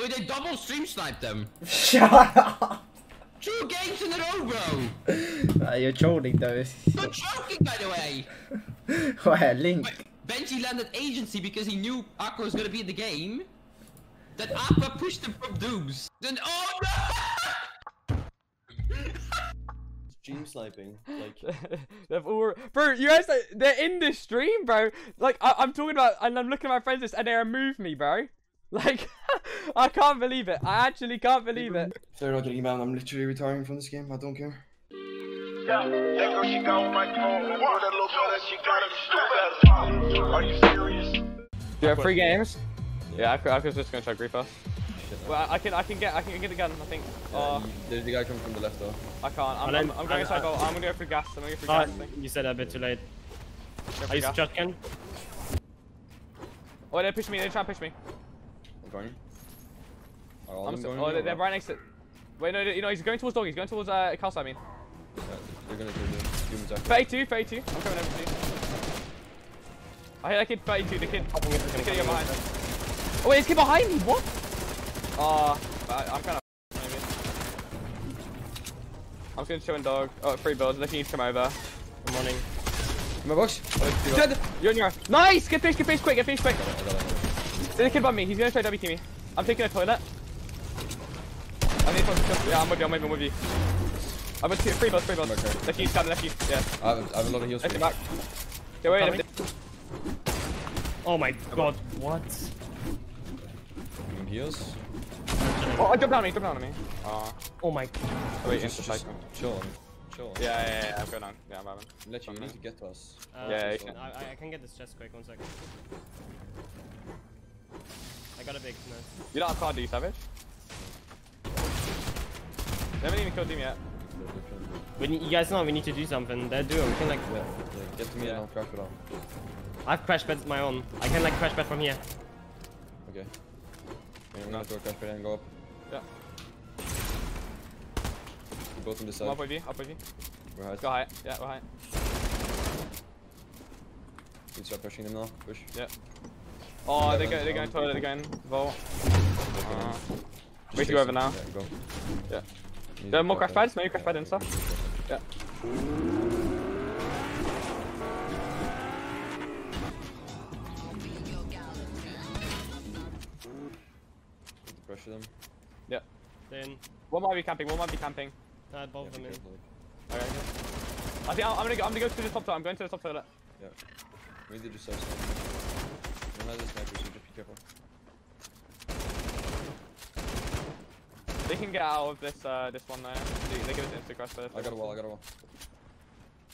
Wait, they double stream sniped them. Shut up. Two games in a row, bro. Uh, you're trolling though. You're joking, by the way. Where, Link? Wait, Benjy landed agency because he knew Aqua was gonna be in the game. Then Aqua pushed him from Dooms. Then oh no! Stream sniping. Like, They've all, bro, you guys, like, they're in this stream, bro. Like, I, I'm talking about, and I'm looking at my friends list, and they remove me, bro. Like, I can't believe it. I actually can't believe it. sorry, Roger, man. I'm literally retiring from this game. I don't care. Yeah, that girl, she got my phone. That little girl she got a stupid. Are you serious? Do you have three games? Yeah, I, could- I was just gonna try grief. Well, I, I can, I can get, I can get the gun. I think. Yeah, Oh, you- there's the guy coming from the left though. I can't. I'm, I'm, I'm going and- to go. I'm gonna go for gas. I'm gonna go for Oh, gas. I you said that a bit too late. Go for I used gas. shotgun. Oh, they push me. They try to push me. I'm going. Are all I'm of so, them oh, going? they're, they're right next to. Wait, no, no, you know, he's going towards dog. He's going towards uh, castle. I mean, Yeah, they're gonna do the human attack. 32, 32. I'm coming over to you. I hit that kid 32. The kid, the kid you're behind. Oh wait, this kid behind me. What? Oh, I, I'm kind of maybe. I'm just gonna chill in dog. Oh, free builds. Unless you need to come over. Good morning. My box. Dead. You're in your. Nice. Get finished. Get finished quick. Get finished quick. I got it. There's a kid above me. He's gonna try WT me. I'm taking a toilet. I need to. Yeah, I'm with you. I'm even with you. I've got two, three builds. Three builds. Okay. Left you, stand left you. Yeah. I have, I have a lot of heals for Left you. you back. Okay, wait. Coming. Oh my god, what? You heals. Oh, jump down on me. Jump down on me. Oh. Oh my. Oh, wait, Just, just, just chill on. Chill on. Yeah, yeah, yeah, yeah, I'm going on. Yeah, I'm having. Let you, you need to get to us. Uh, Yeah, you can. I, I- I can get this chest quick. One second. I got a big. No. You don't have card, do you, Savage? They haven't even killed him yet. We need, you guys know we need to do something. They're doing. We can like. Yeah, yeah, get to me and I'll crash it off. I've crash beds my own. I can like crash bed from here. Okay. Yeah, I'm gonna throw a crash pad and go up. Yeah. We're both on this I'm side. up with you, up with you. We're high. Go high. Yeah, go high. We start pushing them now. Push. Yeah. Oh, they're going, they're going toilet again. Vault. Okay. Uh, Just we take go over now. Yeah, go. Yeah. Need There are more crash crash pads, maybe crash pad and stuff. Yeah. Pressure them. Yeah. Then One might be camping, one might be camping. uh, both Yeah, of them in. Okay. I think I'm, I'm gonna go, I'm gonna go to the top toilet. I'm going to the top toilet. Yeah. We need to just start sniping. One has a sniper, so just be careful. They can get out of this uh this one there. They, they get an instant crash for this. I got a wall, I got a wall.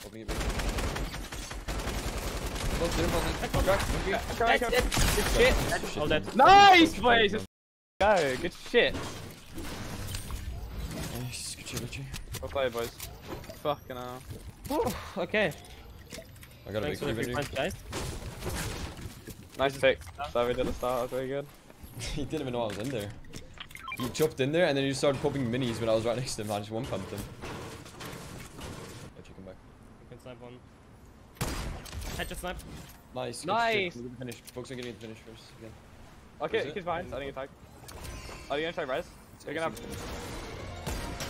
Opening it big. Both there, both there. Crack. Crack, crack. Good shit. All dead. Nice, boys. Let's go. Good shit. Nice, good shit, Richie. Well played, boys. Fucking hell. Whew, okay. I got a Thanks for big the free free guys. Nice pick. Savage at the start. That was very good. he didn't even know I was in there. He chopped in there and then he started popping minis when I was right next to him. I just one pumped him. Let you come back. You can snipe one. Headshot snipe. Nice. Nice. shit. We're gonna Finish. Focus on getting it finished first. Again. Okay, Is it? kid's behind. I think it's tag. Are you gonna try res? You're gonna have.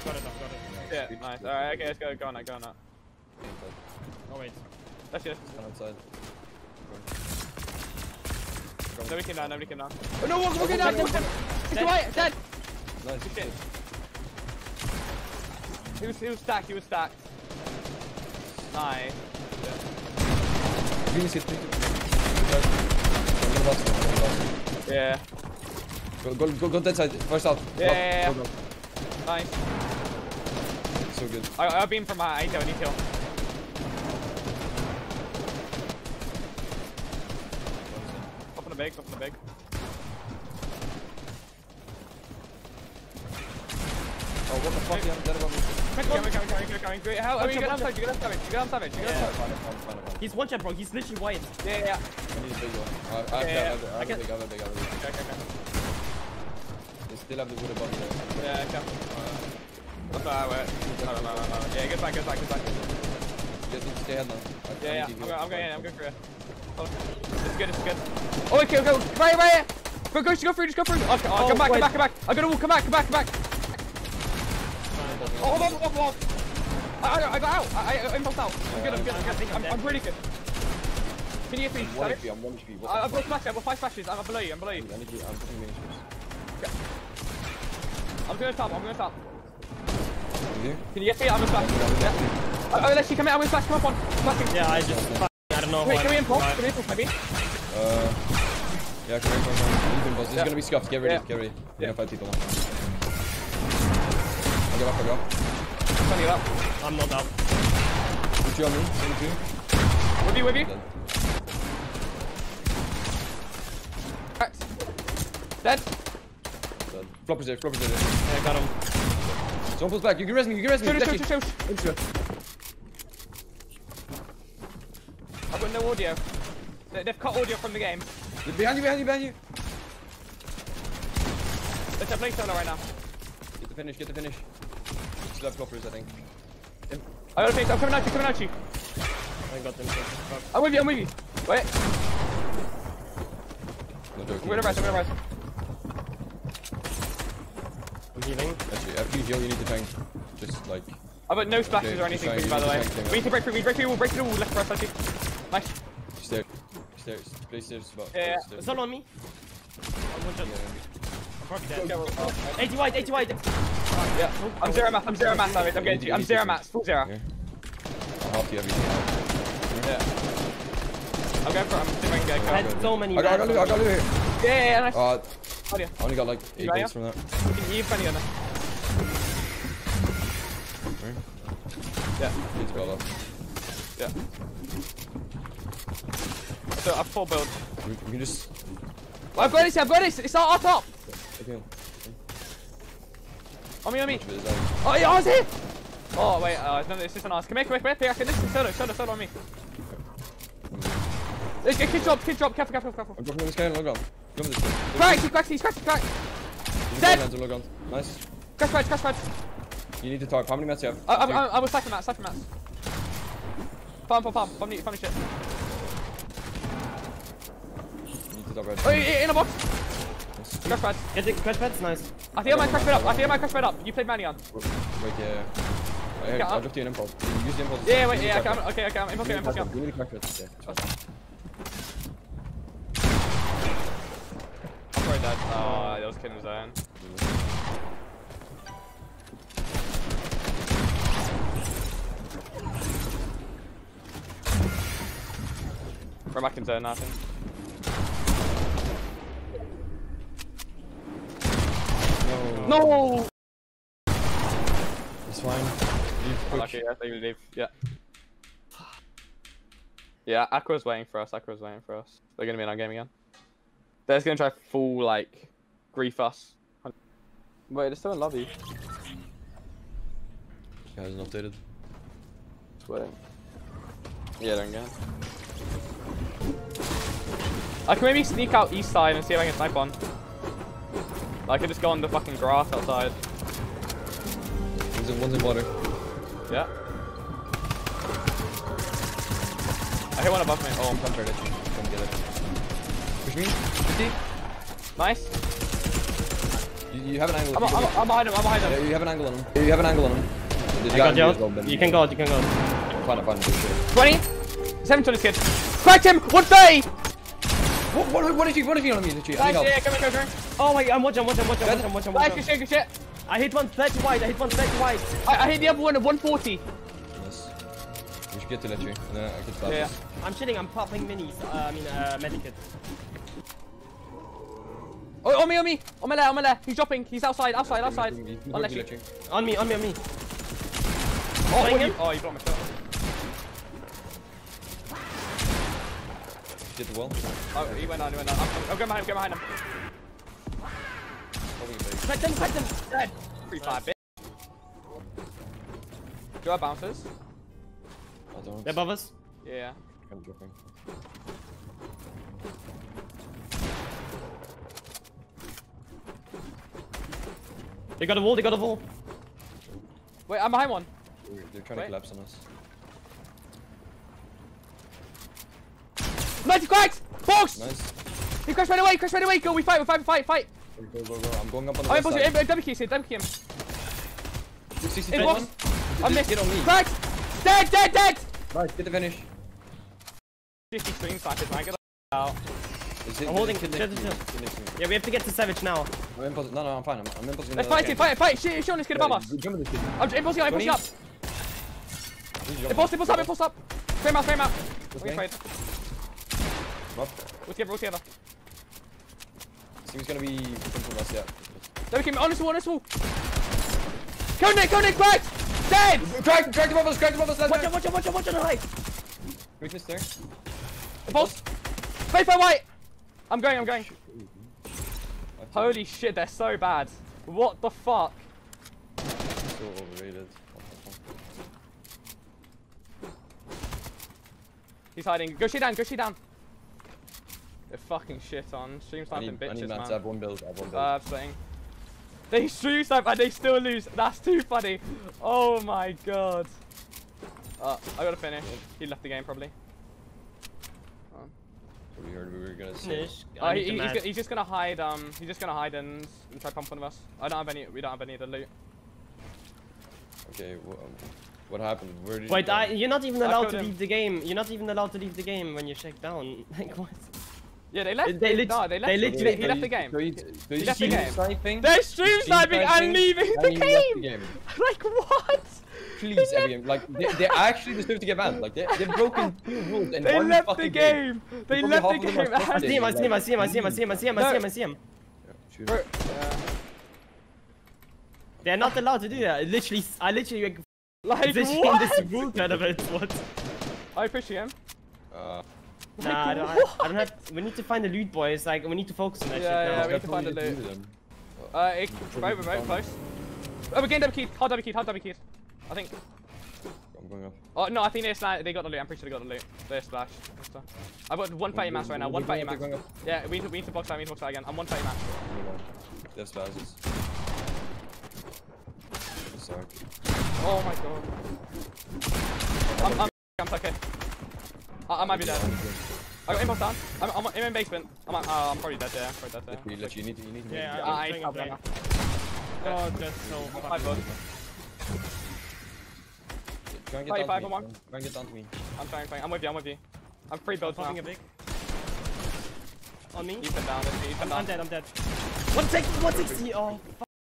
Got it, I've got it. Yeah, nice. Alright, okay, let's go. Go on that. Go on that. Oh wait. Let's go. Outside. Nobody came down. Nobody came down. Oh no! Walk, walk it down. Dead. Dead. Dead. Dead. Nice. Good Good. shit. He was. He was stacked. He was stacked. Nice. Please hit me. Go, go, go, Yeah. go, go, go, go that side. First out. Yeah, Up. yeah, yeah. Go, go. Nice. So good. I, I'll beam from 8 I need kill. Up on the big. Up on the big. Oh, what the fuck? Yeah, dead above me. Coming, coming, coming, coming, coming. Great. How? Oh, you get on savage. You get on savage. You get on savage. You get on fine. He's one shot, bro. He's literally white. Yeah, yeah, yeah. I need a big one. I, I, Yeah, I, yeah, I, have a- I I have can- a big, I have a big, I have a big. Okay, okay, okay. They still have the wood above me. though. Yeah, okay. That's not how it works. No, no, no, no, no. Yeah, get back, get back, get back. You guys need to stay ahead now. I- I Yeah, yeah. need I'm to going, I'm going in. I'm go. going for it. This is good, this is good. Oh, okay, go. Right, right. Go, go, just go through, just go through. Okay, oh, Oh, come back, wait. come back, come back. I got a wall, come back, come back, come back. Oh, hold on, hold on, hold on. I, I, I got out. I, I impulsed out. I'm good, I'm good, I'm good. I'm, I'm really good. Can you get me? One Savage? HP, I'm one HP. What I- I've got splashes, I've got five splashes. I'm below you, I'm below you. fuck? I need you, I'm putting mini ships. I'm going top, I'm going top. You? Can you get me? I'm gonna splash. Yeah. Oh, oh, let's see, come here, I'm gonna splash, come up on. Splashing. Yeah, I just. fuck, I know. Wait, why- can we impulse? why- Can we impulse, maybe? Uh, yeah, come here, come here. You can buzz. This Yeah. gonna be scuffed. Get ready, Yeah. get ready. You're Yeah. gonna fight people now. I'll go up, I'll go up. Trying to get up. I'm not up. Put you on me, same two. With you, with you. Done. Cracked. Dead. Done. Floppers there, floppers there. Yeah, I got him. Someone pulls back. You can res me, you can res me. Shoot, shoot, shoot, shoot. Into it. No audio. They- They've cut audio from the game. Behind you, behind you, behind you. Let's play solo right now. Get the finish, get the finish. Still have floppers, I think. I gotta finish. I'm coming at you, coming at you. I got them. I'm with you, I'm with you. Wait, No joking. I'm gonna rise, I'm gonna rise. I'm healing. Actually, after you heal, you need to tank. Just like. I've got no splashes Okay, or anything sorry, for you, by the way. tank, We need to break through, we need to break through, we'll break through the wall, left for us, actually. Nice. Stairs. Stairs. Play stairs. Spot. Yeah, yeah. Stairs. Someone on me. I'm one shot. Yeah, I'm probably dead. Yeah, we're- oh, 80 wide, 80 wide. yeah. I'm zero mass, I'm zero mass, David. I'm getting you. I'm zero mass, full zero. Here. I'll help you everything. Yeah. I'm going for it, I'm seeing if I can get I a kill. had so many. I got, I got, mats Lou, I got me. Lou here. Yeah, yeah, yeah, nice. Uh, Oh, dear. I only got like eight got goals from that. You can- You've plenty on there. Yeah, Needs well up. Yeah. So I've full build. We, we can just. I've got this, I've got this. It's our, our top. Okay. On me, on me. Much of it is out. Oh, yeah, I was here. Oh, wait, uh, no, it's just an ass. Come here, come here, come here. Come here. This is solo, solo, solo on me. Uh, Kid drop, kid drop. Careful, careful, careful. I'm dropping this guy and log on. Go with this guy. Cracked, he's cracked, he's cracked, he's cracked. He's Dead. got hands log on. Nice. Crash badge, crash badge. You need to talk. How many mats you have? I, I, I, I was stacking mats, stacking mats. Farm, farm, farm. Farm, farm shit. You need to talk right. Oh, in, in a box. Crash badge. Get the crash pads, nice. I think I might crash bed up. I think I might crash bed up. You played Manny on. Wait, yeah. I heard, I'll I'll- drop you an impulse. Use the impulse. Yeah, wait, Use yeah, okay, I'm, okay, okay, I'm impulse, rate. impulse, You impulse. need the crack rate. Yeah, it's. I'm probably dead. Oh, ah, that was killing zone. We're back in zone now, I think. No. No! It's fine. Leave oh, quick. Lucky, yeah, they leave. Yeah. Yeah, Aqua's waiting for us. Aqua's waiting for us. They're gonna be in our game again. They're just gonna try full like grief us. Wait, they're still in lobby. Yeah, hasn't updated. Just waiting. Yeah, they're in game. I can maybe sneak out east side and see if I can snipe one. I could just go on the fucking grass outside. One's in, one's in water. Yeah. I hit one above me. Oh, I'm contract at you. Come get it. Push me. 50. nice. You, you have an angle. I'm, I'm, I'm behind him. I'm behind Yeah, him. you have an angle on him. You have an angle on him. There's I got on you well, You can go out, you can go out. Fine, fine, 20. 7 to this kid. Cracked him. 130. What, what, what is he? What is he on me? Literally, I Nice. need. Yeah, come here, come here, come here. Oh my, I'm watching, I'm watching, I'm watching, I'm watching, I'm watching, I'm good shit, good shit. I hit one 30 wide, I hit one 30 wide. I, I hit the other one at 140. Yes. We should get to Letry, and then I can stop Yeah, this. I'm chilling, I'm popping minis, uh, I mean, uh, medikit. Oh, on me, on me. On my left, on my left. He's dropping. He's outside, outside, outside. You can Unless do you... Letry. On me, on me, on me. Oh, Playing you... him? oh, you blocked my shot. Get the wall. Oh, he went down, he went down. I'm, I'm going behind him, go behind him. Holding it big. Crack them, crack them. Dead. Free fire, bitch. Do I have bouncers? I don't. They're above us. Yeah. I'm dropping. They got a wall, they got a wall. Wait, I'm behind one. They're, they're trying Wait. to collapse on us. 90 cracks! Box! Nice. He crashed right away, crashed right away. Go, we fight, we fight, we fight, fight. Go, go, go. I'm going up on the I'm west impulse side. him. Double key, double key him. 60 In box. I missed. Get on me. Cracked. Dead, dead, dead. Nice, get the finish. 50 stream snipers, man. Get the out. I'm holding- is it shut connecting it me? It's connecting me. Yeah, we have to get to Savage now. Oh, I'm impulsing. No, no, I'm fine. I'm, I'm impulsing. Let's fight fight fight it. Shit, Sean, let's get above us. Jump in this kid. I'm impulsing, I'm impulsing up. Please jump. Impulse, impulse up, impulse up. Frame out, frame out. Okay. Wait, wait. Up. We'll together, we'll together. This gonna be of us, yeah. Double key, on this wall, on this wall. Go Nick, go Nick, cracked. Dead. Crack, crack the bubbles, crack the bubbles, last Watch out, watch out, watch out, watch out, the height. We missed there. Impulse. Face by white. I'm going, I'm going. Holy shit, they're so bad. What the fuck? So overrated. He's hiding. Go shit down, go shit down. They're fucking shit on. Stream I sniping need, I bitches, need Matt man. to have one build, have one build. Uh, I'm. They stream snipe and they still lose. That's too funny. Oh my god. Uh, I gotta finish. He left the game probably. So we heard we were gonna say. Finish. Uh, I he, need he's, he's just gonna hide. Um, he's just gonna hide and, and try pump one of us. I don't have any. We don't have any of the loot. Okay, wha- um, what happened? Where did Wait, you I, you're not even allowed killed to him. leave the game. You're not even allowed to leave the game when you shake down. Like what? Yeah, they left. They no, they left. they he- literally- he left the game. So you, so you left the game. sniping? They're stream sniping and leaving the game. game. like what? Please, everyone, like they, they actually deserve to get banned. Like they, they've broken two rules in They one left fucking the game. They left the half of them are game. I see him, I see him, I see him, I see him, I see him, I see him, I see him, I see him. Bro, yeah. They're not allowed to do that. Literally, I literally like, Like what? this rule tournament. What? You pushing him? Uh, Nah, I don't, I, I don't have. We need to find the loot, boys. Like, we need to focus on that Yeah, yeah, shit we need to find the loot. do them. Uh, it, remote, remote, close. Oh, we're getting double keyed. Hard double keyed, hard double keyed. I think. I'm going up. Oh no, I think they sla- They got the loot. I'm pretty sure they got the loot. They splashed. I've got one fighting max right now. One They're fighting up, max. Yeah, we need to we need to box that. We need to box that again. I'm one fighting max. They have spasms. Sorry. Oh my god. I'm I'm I'm okay. I, I might be dead. I got impulse down. I'm I'm in my basement. I'm uh, I'm probably dead there. I'm probably dead there. You, literally, you need you need to Yeah, make Uh, I'm I playing, can't I'm now. God, that's so I fucking. vote. Try and get Five, down five to me. one. Try and get down to me. I'm trying, trying. I'm with you. I'm with you. I'm free builds now. Popping a big. On me. He's been down. He's been I'm, down. I'm dead, I'm dead. 160, 160, oh.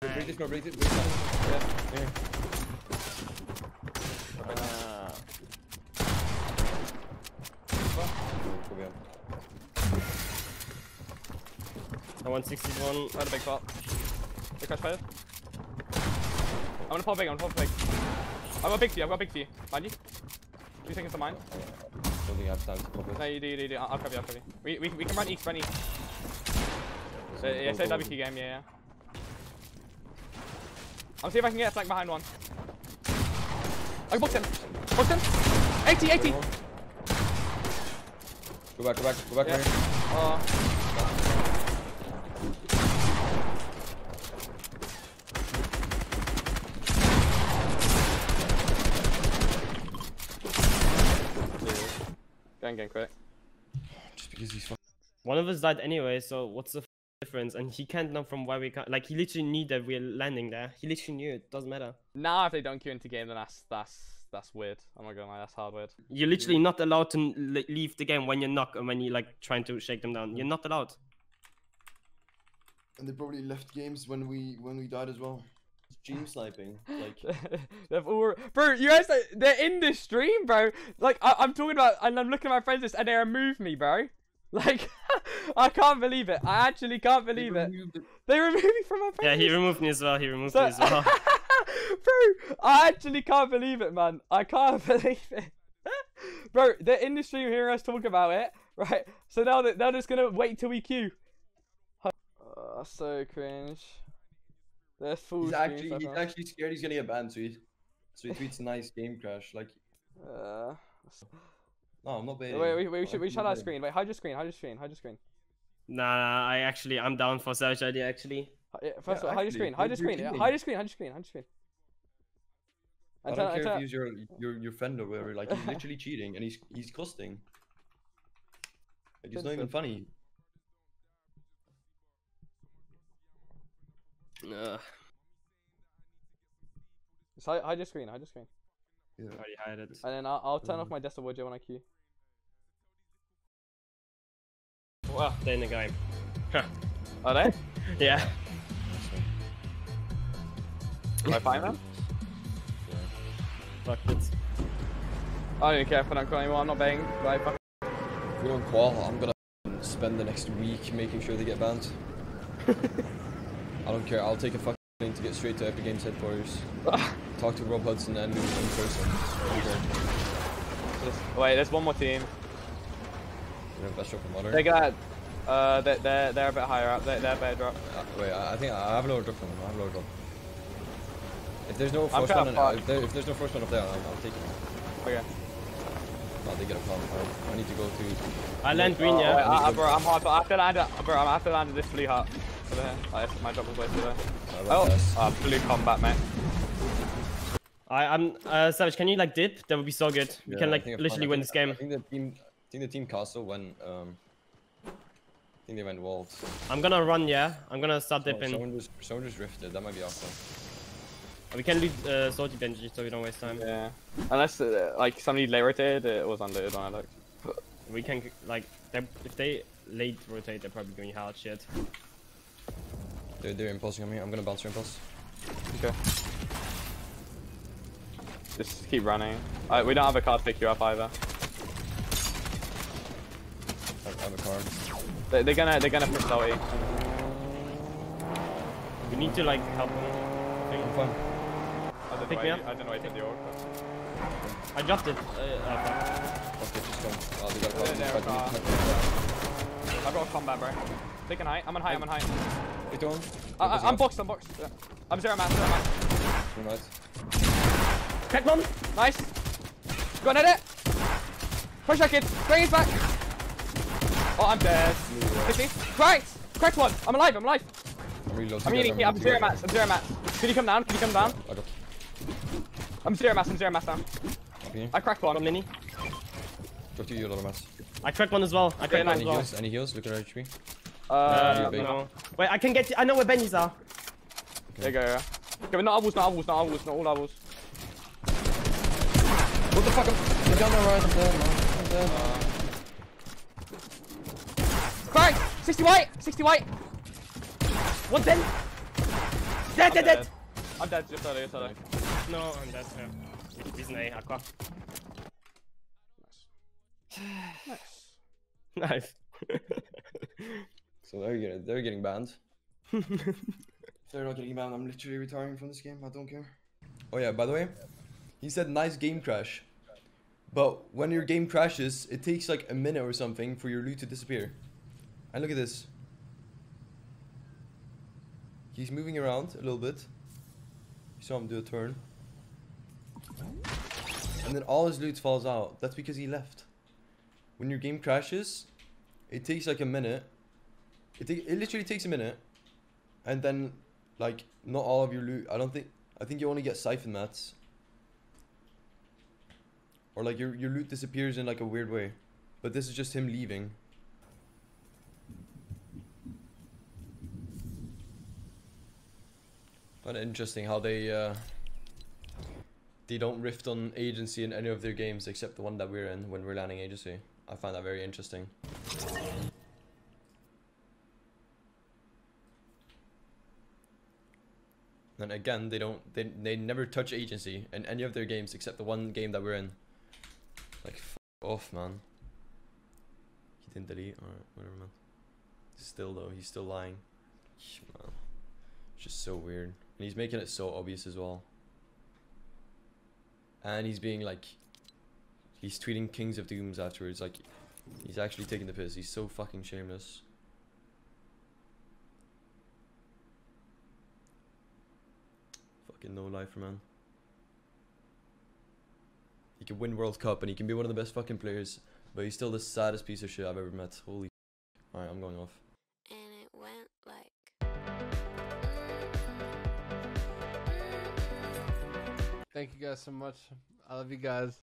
Break this, bro. Break this. Break this. Here. Uh, Go behind. the 161. I had a big pot. Big crash failed. I'm gonna pop big, I'm gonna pop big. I've got big for you, I've got big for you. Mind you? Two seconds to mine. Don't think I have time to pop it. No, you do, you do, you do. I'll, I'll cover you, I'll cover you. We, we, we can run east, run east. So, yeah, say. WQ game, yeah, yeah. I'll see if I can get a flank behind one. I boxed him. Boxed him. 80, 80. Go back, go back, go back. Yeah. Mary. Uh, Gang, gang, quick. Just because he's fucking. One of us died anyway, so what's the f- difference? And he can't know from where we come. Like, he literally knew that we're landing there. He literally knew it. Doesn't matter. Now if they don't queue into game, then that's that's that's weird. I'm not gonna lie, that's hard weird. You're literally not allowed to leave the game when you knock and uh, when you like trying to shake them down. You're not allowed. And they probably left games when we when we died as well. Stream sniping. Like, They've all, bro, you guys, like, they're in this stream, bro. Like, I, I'm talking about, and I'm looking at my friends list, and they remove me, bro. Like, I can't believe it. I actually can't believe it. They removed me from my friends Yeah, he removed me as well. He removed So, me as well. Bro, I actually can't believe it, man. I can't believe it. bro, they're in the stream hearing us talk about it, right? So now that they're just gonna wait till we queue. Oh, so cringe. They're full he's actually, he's now. actually scared he's gonna get banned, so he, so he tweets a nice game crash. Like, Uh, no, I'm not baiting. wait, wait, wait, we I'm should we actually should not our screen. Wait, hide your screen. Hide your screen. Hide your screen. nah, nah, I actually, I'm down for Savage idea actually. Yeah, First Yeah, of all, hide your screen. Hide your screen. Hide your screen. Hide your screen. Hide your screen. I, I don't care I if he's your, your your friend or whatever. Like he's literally cheating, and he's he's costing. Like, it's not even funny. Nah. Just hide, hide your screen. Hide your screen. Yeah. I already hide it. And then I'll, I'll turn off mm. my desktop Wojo when I queue. Well, they're in the game. Huh. Oh, Are they? yeah. Can I find them? Fuck it. I don't even care if I don't call anymore, I'm not betting. Right, fuck. If we don't qual, I'm gonna spend the next week making sure they get banned. I don't care. I'll take a fucking plane to get straight to Epic Games headquarters. Talk to Rob Hudson and do it in person. I. Just- Wait, there's one more team. You know, best drop from water. They got. Uh, they're, they're, they're a bit higher up. They're, they're a better drop. Uh, wait, I, I think I have lower drop from them. I have a lower drop. If there's no first one, in, if, there, if there's no first one up there, I'll, I'll take it. Okay. No, they get a palm. I, I need to go to. I land green, Oh, yeah. wait, I, I, bro, I'm hard. I have to land. it- Bro, I have to land at this flea hut. Over here. Like, this is my drop was wasted there. I run Oh, uh, blue combat, mate. I, I'm uh, Savage. Can you like dip? That would be so good. We Yeah, can like literally win this game. I think the team, I think the team Castle went. Um, I think they went walled. I'm gonna run, yeah. I'm gonna start Oh, dipping. someone just, someone just rifted. That might be awesome. We can do uh, Salty Benji so we don't waste time. Yeah. Unless, uh, like, somebody late rotated, it was unlooted when I looked. We can like if they late rotate, they're probably going hard shit. They're, they're impulsing on me. I'm gonna bounce your impulse. Okay. Just keep running. Uh, we don't have a card to pick you up either. I, I have a card. They, they're gonna, they're gonna push Salty. We need to like help them. I'm fine. I didn't Pick know me I- up. I didn't know I did the orc. I dropped it. Uh, uh, Okay, just come. Oh, they got a They're- card. they're Fight me, car. I've got a combat, bro. Taking height. I'm on height. I'm on height. Hey, Dawn. I, I, I'm boxed. I'm boxed. Yeah. I'm zero man. Zero man. You're right. Crack one. Nice. Go on, edit. Push that kid. Bring it back. Oh, I'm dead. Hit me. Cracked. Cracked one. I'm alive. I'm alive. I'm reloading. I'm eating. I'm zero mats. I'm zero mats. Can you come down? Can you come down? I got. I'm zero mats. I'm zero mats down. Okay. I cracked One one. mini. Drop you a lot of mass. I cracked one as well. I cracked one Any as well. Any heals? Look at our HP. Uh, you're no. Wait, I can get. I know where Benji's are. there you go. Yeah. Okay, but not ovals, not ovals, not ovals, not all ovals. What the fuck? I'm I'm down there right. I'm dead, man. I'm dead. Cracked. 60 white. 60 white. One ten. Dead, dead, dead. I'm dead. Just early. Just early. No, I'm dead. Yeah. He's an Aqua. Nice. Nice. So they're getting, they're getting banned. If they're not getting banned, I'm literally retiring from this game. I don't care. Oh yeah, by the way, he said nice game crash. But when your game crashes, it takes like a minute or something for your loot to disappear. And look at this. He's moving around a little bit. You saw him do a turn. And then all his loot falls out. That's because he left. When your game crashes, it takes like a minute. It, it literally takes a minute. And then, like, not all of your loot. I don't think. I think you only get siphon mats. Or like your your loot disappears in like a weird way. But this is just him leaving. Of interesting how they uh, they don't rift on agency in any of their games except the one that we're in when we're landing agency. I find that very interesting. And again, they don't they they never touch agency in any of their games except the one game that we're in. Like off, man. He didn't delete. Alright, whatever, man. Still though, he's still lying. Man, it's just so weird, and he's making it so obvious as well. And he's being like, he's tweeting Kings of Dooms afterwards. Like, he's actually taking the piss. He's so fucking shameless. Fucking no lifer, man. He can win World Cup and he can be one of the best fucking players, but he's still the saddest piece of shit I've ever met. Holy. Alright, I'm going off. Thank you guys so much. I love you guys.